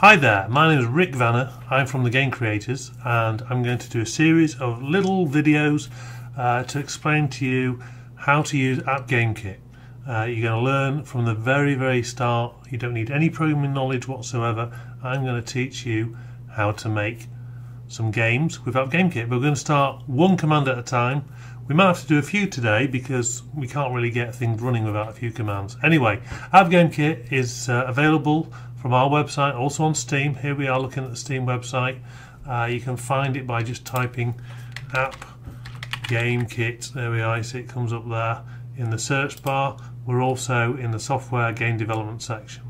Hi there, my name is Rick Vanner. I'm from the Game Creators and I'm going to do a series of little videos uh, to explain to you how to use App AppGameKit. Uh, you're going to learn from the very, very start. You don't need any programming knowledge whatsoever. I'm going to teach you how to make some games with AppGameKit. But we're going to start one command at a time. We might have to do a few today because we can't really get things running without a few commands. Anyway, AppGameKit is uh, available from our website, also on Steam. Here we are looking at the Steam website. Uh, you can find it by just typing app game kit. There we are, see it comes up there in the search bar. We're also in the software game development section.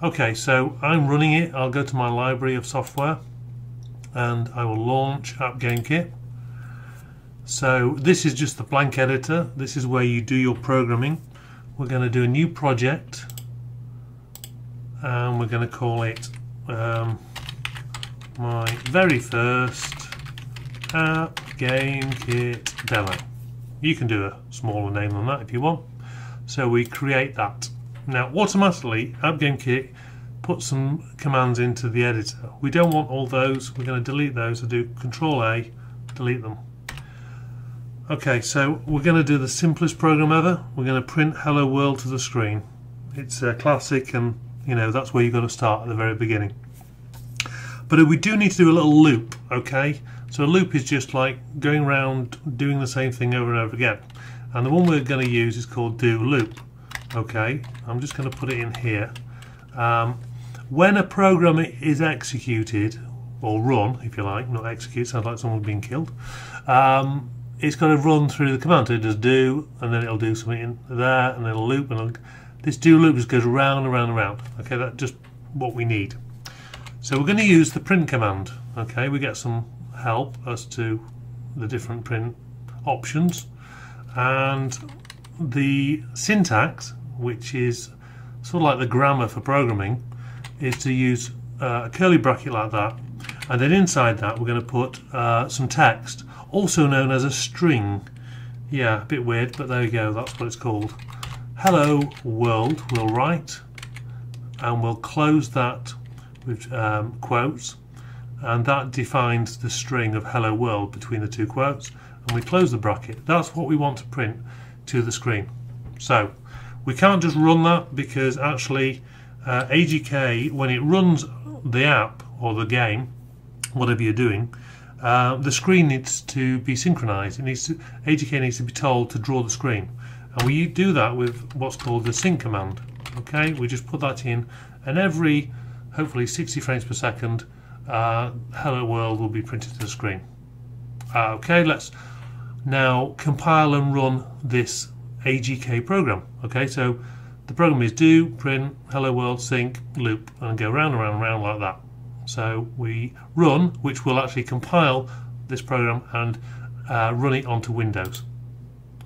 Okay, so I'm running it. I'll go to my library of software and I will launch App Game Kit. So this is just the blank editor. This is where you do your programming. We're going to do a new project and we're going to call it um, my very first app game kit demo. You can do a smaller name than that if you want. So we create that. Now automatically App Game Kit puts some commands into the editor. We don't want all those. We're going to delete those. So do Control A, delete them. Okay, so we're going to do the simplest program ever. We're going to print Hello World to the screen. It's a classic and you know that's where you've got to start at the very beginning. But we do need to do a little loop okay? So a loop is just like going around doing the same thing over and over again. And the one we're going to use is called do loop okay? I'm just going to put it in here. Um, when a program is executed or run if you like not execute sounds like someone being killed um, it's got to run through the command so it does do and then it'll do something there and then it'll loop and it'll this do loop just goes round and round and round. Okay, that's just what we need. So we're going to use the print command. Okay, we get some help as to the different print options and the syntax, which is sort of like the grammar for programming, is to use uh, a curly bracket like that and then inside that we're going to put uh, some text, also known as a string. Yeah, a bit weird, but there you go, that's what it's called. Hello world we'll write and we'll close that with um, quotes and that defines the string of hello world between the two quotes and we close the bracket. That's what we want to print to the screen. So we can't just run that because actually uh, AGK when it runs the app or the game whatever you're doing uh, the screen needs to be synchronized. It needs to AGK needs to be told to draw the screen. And we do that with what's called the sync command okay? We just put that in and every hopefully 60 frames per second uh, hello world will be printed to the screen. Uh, okay let's now compile and run this AGK program okay? So the program is do print hello world sync loop and go round and round and round like that so we run which will actually compile this program and uh, run it onto Windows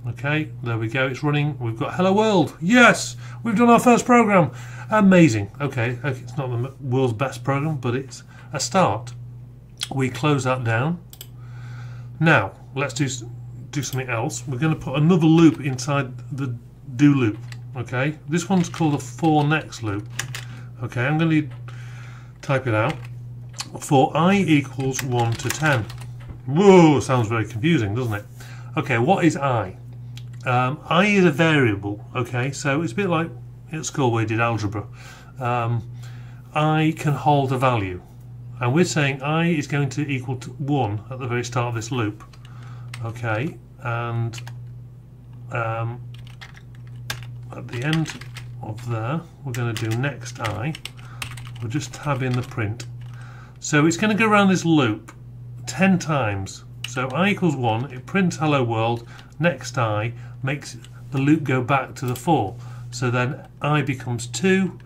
Okay, there we go. It's running. We've got Hello World. Yes, we've done our first program. Amazing. Okay, okay, it's not the world's best program, but it's a start. We close that down. Now, let's do do something else. We're going to put another loop inside the do loop. Okay, this one's called a for next loop. Okay, I'm going to type it out. For i equals 1 to 10. Whoa, sounds very confusing, doesn't it? Okay, what is i? Um, I is a variable, okay, so it's a bit like at school we did algebra. Um, I can hold a value, and we're saying I is going to equal to 1 at the very start of this loop, okay, and um, at the end of there, we're going to do next I. We'll just tab in the print. So it's going to go around this loop 10 times. So I equals 1, it prints hello world, next I, makes the loop go back to the for. So then i becomes 2,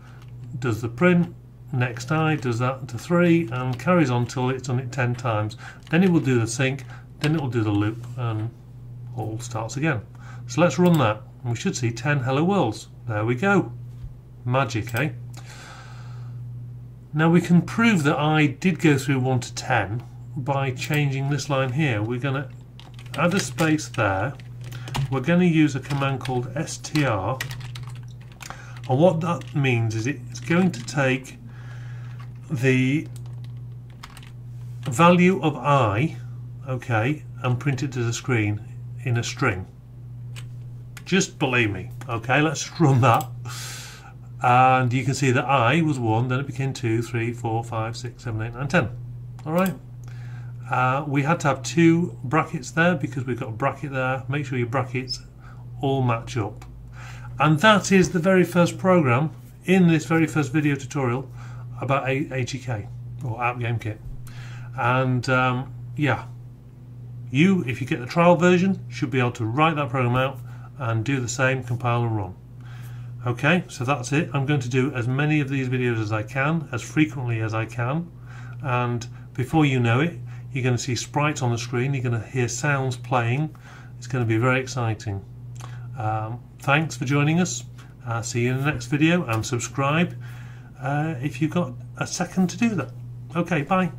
does the print, next i does that to 3 and carries on till it's done it 10 times. Then it will do the sync, then it will do the loop and all starts again. So let's run that and we should see 10 hello worlds. There we go. Magic, eh? Now we can prove that I did go through 1 to 10 by changing this line here. We're going to add a space there we're going to use a command called str and what that means is it's going to take the value of i, okay, and print it to the screen in a string. Just believe me. Okay, let's run that. And you can see that i was 1, then it became 2, 3, 4, 5, 6, 7, 8, 9, 10. Alright. Uh, we had to have two brackets there because we've got a bracket there. Make sure your brackets all match up. And that is the very first program in this very first video tutorial about AGK or App Game Kit. And um, yeah, you, if you get the trial version, should be able to write that program out and do the same, compile and run. Okay, so that's it. I'm going to do as many of these videos as I can, as frequently as I can. And before you know it, you're going to see sprites on the screen, you're going to hear sounds playing. It's going to be very exciting. Um, thanks for joining us. Uh, see you in the next video and subscribe uh, if you've got a second to do that. Okay, bye.